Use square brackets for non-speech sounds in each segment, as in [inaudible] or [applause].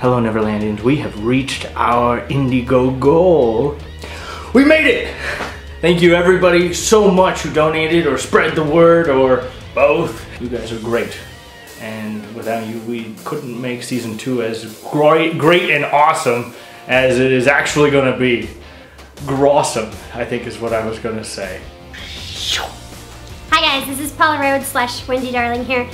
Hello Neverlandians, we have reached our Indiegogo goal. We made it! Thank you everybody so much who donated or spread the word or both. You guys are great. And without you, we couldn't make season two as great, great and awesome as it is actually gonna be. Grawsome, I think is what I was gonna say. Hi guys, this is Paula Rhodes slash Wendy Darling here.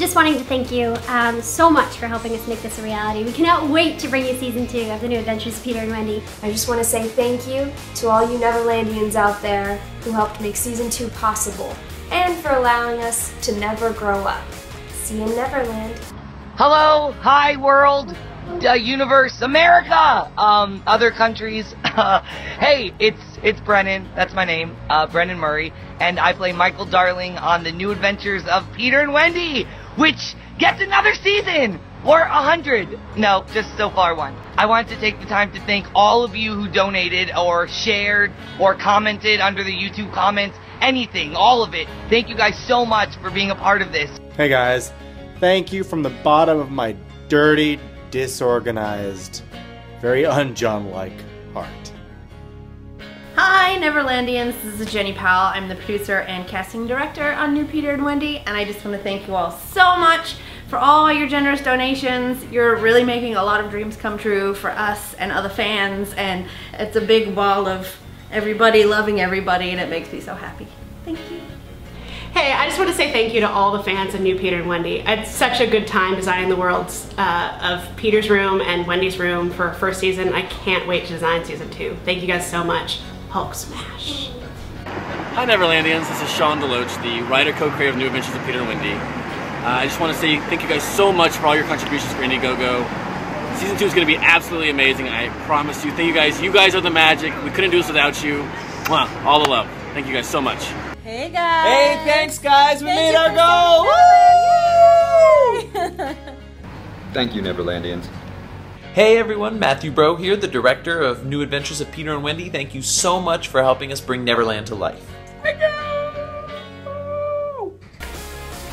Just wanting to thank you um, so much for helping us make this a reality. We cannot wait to bring you season two of The New Adventures of Peter and Wendy. I just want to say thank you to all you Neverlandians out there who helped make season two possible and for allowing us to never grow up. See you in Neverland. Hello, hi world, uh, universe, America, um, other countries. [laughs] hey, it's it's Brennan. That's my name, uh, Brennan Murray, and I play Michael Darling on the New Adventures of Peter and Wendy, which gets another season or a hundred. No, just so far one. I wanted to take the time to thank all of you who donated or shared or commented under the YouTube comments. Anything, all of it. Thank you guys so much for being a part of this. Hey guys, thank you from the bottom of my dirty, disorganized, very un-John like heart. Hi, Neverlandians. This is Jenni Powell. I'm the producer and casting director on New Peter and Wendy, and I just want to thank you all so much for all your generous donations. You're really making a lot of dreams come true for us and other fans, and it's a big ball of everybody loving everybody, and it makes me so happy. Thank you. Hey, I just want to say thank you to all the fans of New Peter and Wendy. It's such a good time designing the worlds uh, of Peter's room and Wendy's room for first season. I can't wait to design season two. Thank you guys so much. Hulk smash. Hi Neverlandians, this is Shawn deLoache, the writer co-creator of New Adventures of Peter and Wendy. Uh, I just want to say thank you guys so much for all your contributions for Indiegogo. Season 2 is going to be absolutely amazing, I promise you. Thank you guys. You guys are the magic. We couldn't do this without you. All the love. Thank you guys so much. Hey guys! Hey, thanks guys, we Thank made our for goal! [laughs] Thank you, Neverlandians. Hey everyone, Matthew Breault here, the director of New Adventures of Peter and Wendy. Thank you so much for helping us bring Neverland to life.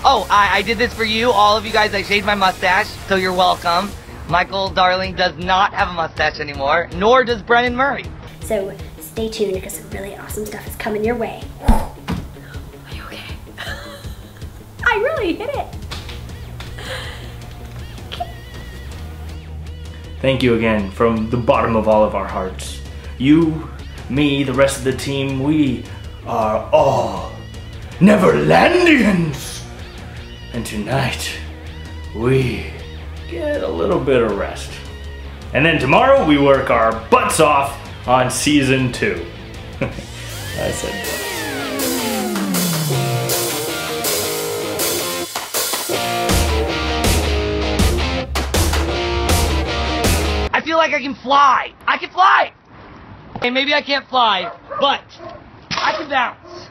Oh, I, I did this for you, all of you guys. I shaved my mustache, so you're welcome. Michael Darling does not have a mustache anymore, nor does Brennan Murray. So stay tuned because some really awesome stuff is coming your way. Hit it. Thank you again from the bottom of all of our hearts. You, me, the rest of the team, we are all Neverlandians! And tonight, we get a little bit of rest. And then tomorrow, we work our butts off on season two. [laughs] I said feel like I can fly. I can fly. Okay, maybe I can't fly, but I can bounce.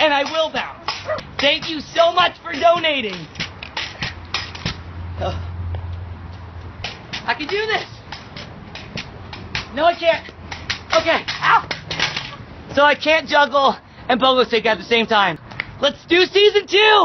And I will bounce. Thank you so much for donating. I can do this. No, I can't. Okay, ow. So I can't juggle and pogo stick at the same time. Let's do season two.